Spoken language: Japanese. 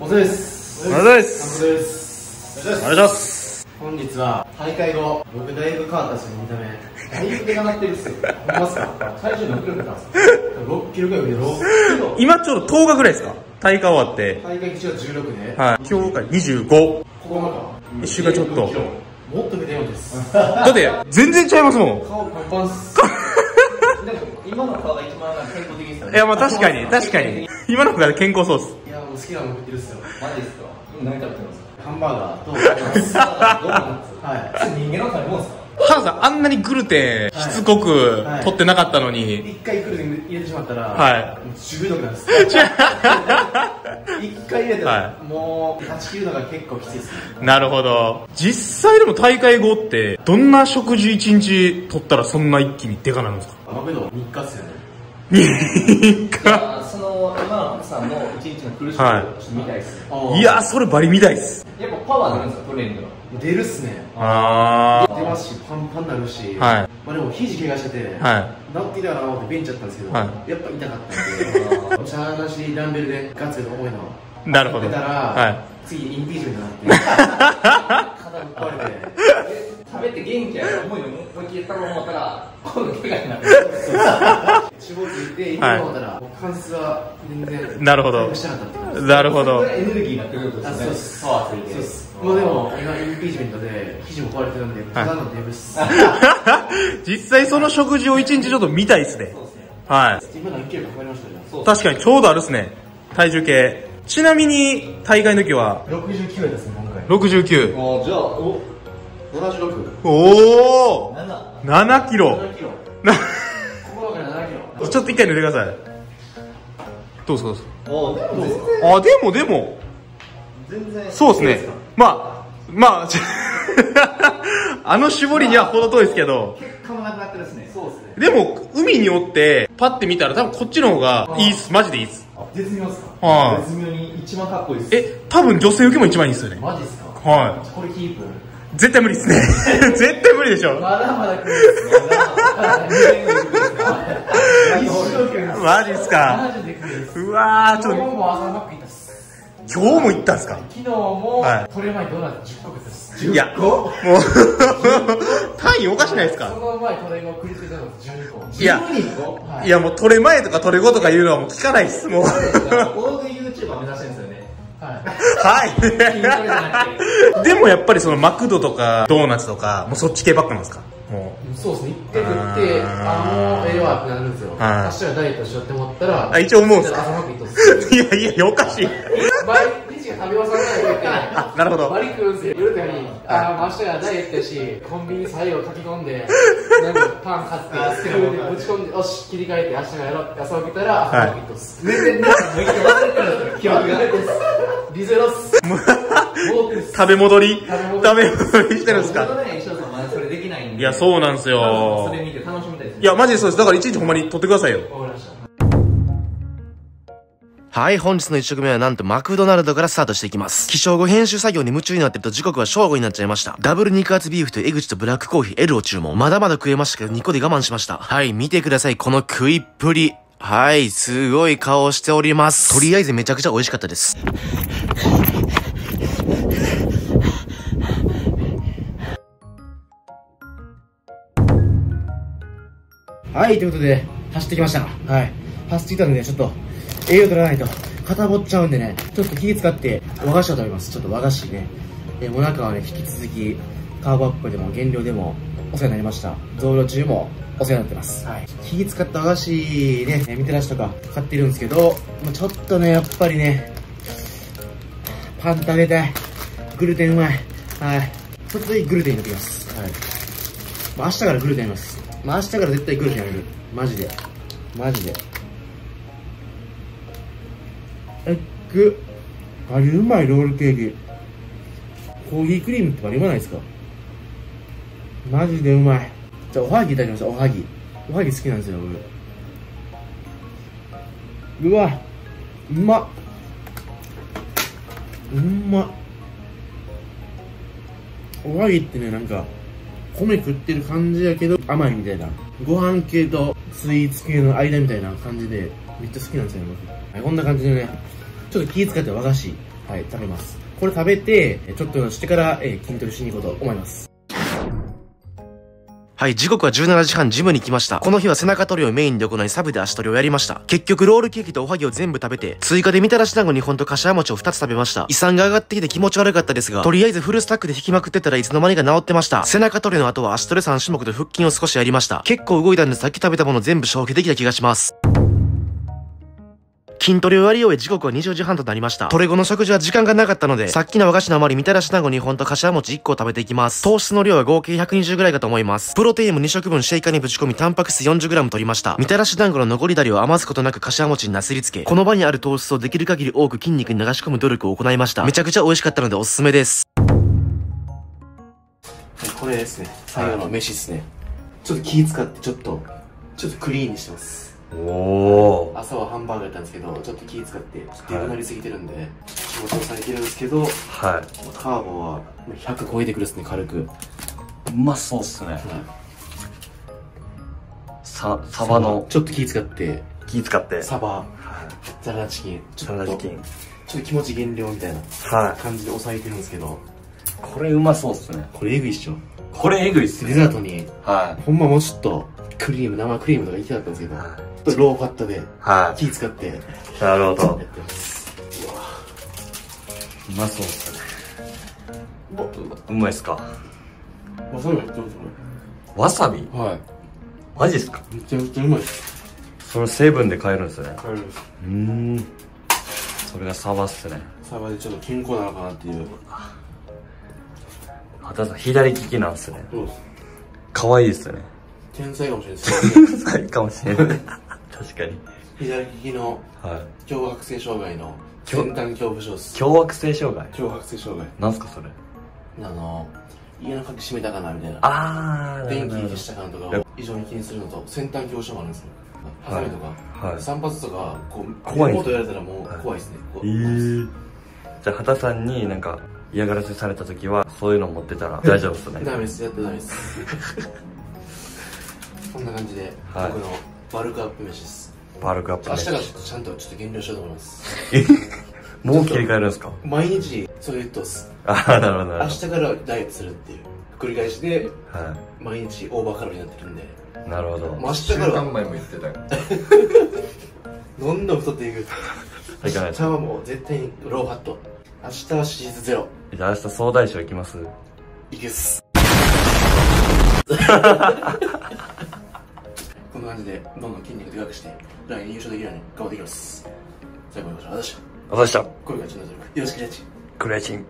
お疲れですお疲れ様です。お疲れ様です。お願いします本日は大会後僕だいぶ変わったんです。よ見た目だいぶ手がなってるっす。よすか？体重何 キロすか6キロぐらい増えて6キロ今ちょうど10日ぐらいですか？大会終わって大会基準は16で、はい。今日が25 9日一週間。ちょっと。16キロもっと。増えてるんですだって全然ちゃいますもん。顔パンパンっす。今の顔が一番健康的ですよね。いやまあ確かに確かに。今の子が健康そうっす好きなもん食ってるっすよ。マジですか？今何食べてますか？ハンバーガーとドーナツはい。人間の食べ物ですか？ハンさんあんなにグルテンしつこくはい。取ってなかったのに、一回来るに入れてしまったら、はい。もう中毒なんです。一回入れたら、はもう断ち切るのが結構きついですね。なるほど。実際でも大会後ってどんな食事1日取ったらそんな一気にデカなるんですか？マクド日課っすよね。日課あその今の奥さんの一日の苦しみをはい。ちょっと見たいです、いやそれバリ見たいっす。やっぱパワー出るんですかトレーニングの出るっすねあ出ますしパンパンになるし、はい。まあ、でも肘怪我してて、あは治ってきたかなと思ってベンチやったんですけど、はやっぱ痛かったんで しゃーなしダンベルでガッツリ重いのいなるほど。出たら、は次インピーチメントになって 肩ぶっ壊れて。食べて元気やから思いの思いっきり食べ思ったら今度怪我になる 脂肪ついて今思ったら、関節は全然なるほど。なるほど。エネルギーになってくるってことあですね。そうっす。パワーついてそうっす。もうでも今インピーチメントで肘も壊れてるんでただのデブっす、実際その食事を1日ちょっと見たいっすね。そうですね。はい。今何キロかかかりましたね確かにちょうどあるっすね。体重計。ちなみに大会の時は？69円ですね今回。69もうじゃあお76おお7 7キロ7キロ。な心から7キロ ちょっと一回抜いてください。どうですかどうですおでも？全然かあでもでも。全然。そうですね。まあまあち あの絞りには程遠いですけど。結果もなくなってるですね。そうですね。でも海におってパッて見たら多分こっちの方がいいっす。マジでいいっす。絶妙っすか？はい。絶妙に一番かっこいいです。え多分女性受けも一番いいっすよね。マジっすか？はこれキープ。い絶対無理っすね。絶対無理でしょ。まだまだ来るマジっすか。マジで来るんですうわーちょっと。今日も行ったんすか？昨日もはい。トレ前ドーナツ10個食ったっす。いやもう 単位おかしないですか？その前トレ後クリスピードーナツ12個？いや12個？はいいやもう取れ前とか取れ後とか言うのはもう聞かないっすもう。大食い YouTuber 目指してるんですはい。でもやっぱりそのマクドとかドーナツとかもうそっち系ばっかなんですか？もそうですね。行って食ってあもうええわってなるんですよ。はい。明日はダイエットしようって思ったらあ一応思うんすか朝マック行ったっすういやいやおかしい。食べ忘れないといけない。あなるほど。バリ食うんすよ。夜とかにあー明日はダイエットやしコンビニ最後書き込んで なんかパン買ってスクールでぶち込んでよし切り替えて明日がやろうって朝起きたら朝マック行っす全然皆さんもう一回忘れてる記憶がリゼロっす戻ってるっす。食べ戻り？食食べべ戻りしてるんですか？いやそうなんですよ。それ見て楽しみたいです。いやマジでそうです。だから一日ほんまに取ってくださいよ。はい、本日の一食目はなんとマクドナルドからスタートしていきます。起床後編集作業に夢中になってると時刻は正午になっちゃいました。ダブル肉厚ビーフと江口とブラックコーヒー L を注文。まだまだ食えましたけど2個で我慢しました。はい、見てください、この食いっぷり。はい、すごい顔しております。とりあえずめちゃくちゃ美味しかったです。はい、ということで、走ってきました。はい。走ってきたんでね、ちょっと、栄養取らないと、固ぼっちゃうんでね、ちょっと気使って、和菓子を食べます。ちょっと和菓子ね。えー、もなかはね、引き続き、カーボアップでも減量でも、お世話になりました。増量中も、お世話になってます。はい。気使った和菓子ね、えーみたらしとか買ってるんですけど、もうちょっとね、やっぱりね、パン食べたい。グルテンうまい。はい。ちょっとだけグルテン入れてきます。はい。まあ、明日からグルテンやります。まあ、明日から絶対グルテンやめる。マジで。マジで。エッグ。バリうまいロールケーキ。コーヒークリームってバリうまないですか？マジでうまい。じゃあ、おはぎいただきました、おはぎ。おはぎ好きなんですよ、俺。うわ、うまっ。うまっ。おはぎってね、なんか、米食ってる感じやけど甘いみたいな。ご飯系とスイーツ系の間みたいな感じで、めっちゃ好きなんですよ、僕。はい、こんな感じでね、ちょっと気使って和菓子はい、食べます。これ食べて、ちょっとしてから、えー筋トレしに行こうと思います。はい、時刻は17時半ジムに来ました。この日は背中取りをメインで行いサブで足取りをやりました。結局ロールケーキとおはぎを全部食べて、追加でみたらし団子2本と柏餅を2つ食べました。胃酸が上がってきて気持ち悪かったですが、とりあえずフルスタックで引きまくってたらいつの間にか治ってました。背中取りの後は足取り3種目と腹筋を少しやりました。結構動いたんでさっき食べたもの全部消費できた気がします。筋トレをやり終え時刻は20時半となりました。トレ後の食事は時間がなかったので、さっきの和菓子の余りみたらし団子2本と柏餅1個を食べていきます。糖質の量は合計120ぐらいかと思います。プロテインも2食分シェイカーにぶち込みタンパク質 40g 取りました。みたらし団子の残りだりを余すことなく柏餅になすりつけ、この場にある糖質をできる限り多く筋肉に流し込む努力を行いました。めちゃくちゃ美味しかったのでおすすめです。これですね、最後の飯ですね。ちょっと気使って、ちょっと、ちょっとクリーンにしてます。おー。朝はハンバーガーやったんですけど、ちょっと気使って、ちょっとデブなりすぎてるんで、仕事をされてるんですけど、はい。カーボは100超えてくるですね、軽く。うまそうっすね。さ、サバのちょっと気使って、気使って。サバ、ザラダチキン、ちょっと、サラダチキン。ちょっと気持ち減量みたいなは感じで抑えてるんですけど、い。これうまそうっすね。これエグいっしょ。これえぐいっすデね。ザートに、はほんまもうちょっと、クリーム、生クリームとかいきたかったんですけど、はちょっとローファットで、い。は気使って、やい。なるほど。ってます。うまそうっすね。うまいっすか？わさびどうぞわさび？はマジっすか？い。めちゃくちゃうまいです。それ成分で買えるんですね。帰るんです。うーん。それがサバっすね。サバでちょっと健康なのかなっていう。あたさん左利きなんすね。そうです。可愛いっすね。天才かもしれないです。はいかもしれない。確かに。左利きのはい。強迫性障害の先端恐怖症です。強迫性障害？強迫性障害。なんすかそれ？あの、家の鍵閉めたかなみたいな。あー、電気消したかなとかを異常に気にするのと先端恐怖症もあるんですよ。ハサミとか、はい散髪とか、こう、怖いことやられたらもう怖いですね。こうえー、じゃあ畑さんになんか嫌がらせされた時はそういうの持ってたら大丈夫っすね ダメです、やってダメです。こんな感じで、はい僕のバルクアップ飯です。バルクアップね明日からちょっとちゃんとちょっと減量しようと思います。もう切り替えるんですか？毎日、そういうとす。ああなるほどな明る日からダイエットするっていう。繰り返しで、は毎日オーバーカロリーになってるんで。いなるほど明日週からは、間前も言ってたよ どんどん太っていく。いかない明日はもう絶対にローファット。明日はシーズゼロ。じゃあ明日総大将行きます？いけっす。こんな感じで、どんどん筋肉でかくして、来年優勝できるように頑張っていきます。最後までご視聴ありがとうございました。あざした声がちょっとよろしくお願いします。クレイチン